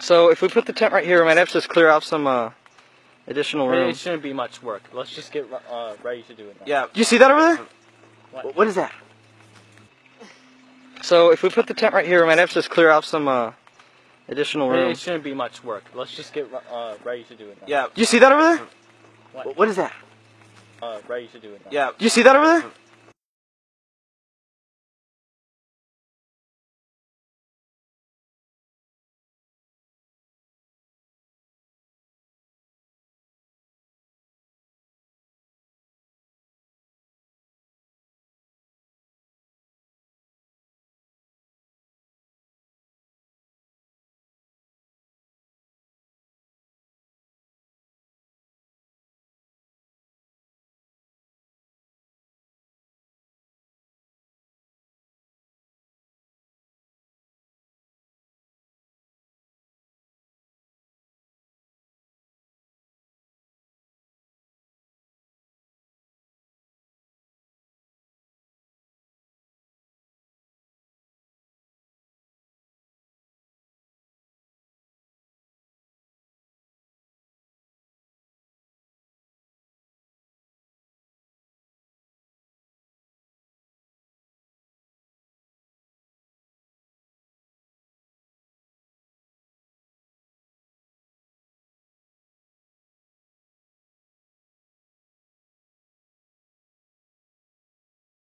So if we put the tent right here, we might have to just clear out some uh, additional It shouldn't be much work. Let's just get uh, ready to do it now. Yeah. Do you see that over there? What? What is that? So if we put the tent right here, we might have to just clear out some uh, additional room. It shouldn't be much work. Let's just get ready to do it now. Yeah. Do you see that over there? What? What is that? Ready to do it now. Yeah. Do you see that over there?